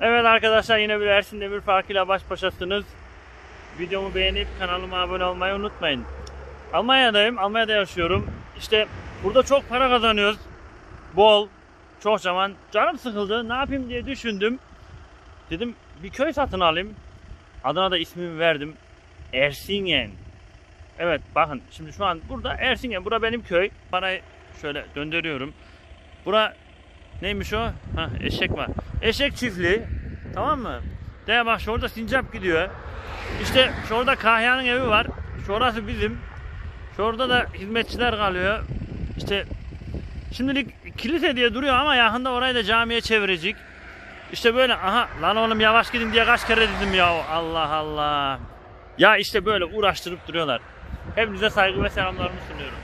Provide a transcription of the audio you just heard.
Evet arkadaşlar yine bir Ersin Demir Farkı ile baş başasınız. Videomu beğenip kanalıma abone olmayı unutmayın. Almanya'dayım. Almanya'da yaşıyorum. İşte burada çok para kazanıyoruz. Bol. Çok zaman. Canım sıkıldı. Ne yapayım diye düşündüm. Dedim bir köy satın alayım. Adına da ismimi verdim. Ersingen. Evet bakın şimdi şu an burada Ersingen. Bura benim köy. Parayı şöyle döndürüyorum. Bura neymiş o? Ha eşek var. Eşek çiftliği. Tamam mı? De bak şurada sincap gidiyor. İşte şurada Kahya'nın evi var. Şurası bizim. Şurada da hizmetçiler kalıyor. İşte şimdilik kilise diye duruyor ama yakında orayı da camiye çevirecek. İşte böyle aha lan oğlum yavaş gidin diye kaç kere dedim ya Allah Allah. Ya işte böyle uğraştırıp duruyorlar. Hepinize saygı ve selamlarımı sunuyorum.